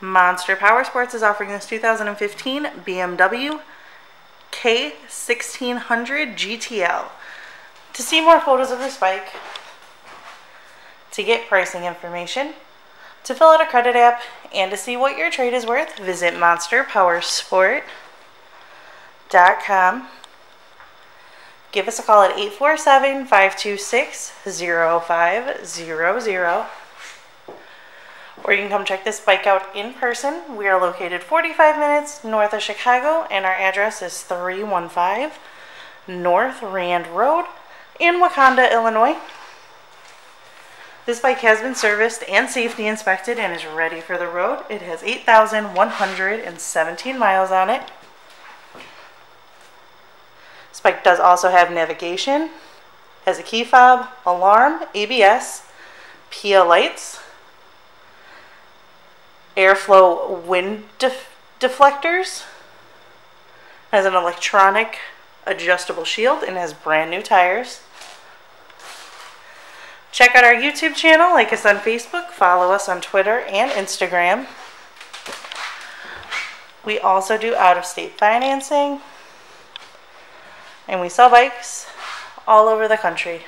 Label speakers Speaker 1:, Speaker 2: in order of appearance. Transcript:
Speaker 1: Monster Powersports is offering this 2015 BMW K1600 GTL. To see more photos of this bike, to get pricing information, to fill out a credit app, and to see what your trade is worth, visit monsterpowersport.com. Give us a call at 847 526 0500 or you can come check this bike out in person. We are located 45 minutes north of Chicago, and our address is 315 North Rand Road in Wauconda, Illinois. This bike has been serviced and safety inspected and is ready for the road. It has 8,117 miles on it. This bike does also have navigation, has a key fob, alarm, ABS, PIAA lights, airflow wind def deflectors, has an electronic adjustable shield, and has brand new tires. Check out our YouTube channel, like us on Facebook, follow us on Twitter and Instagram. We also do out-of-state financing, and we sell bikes all over the country.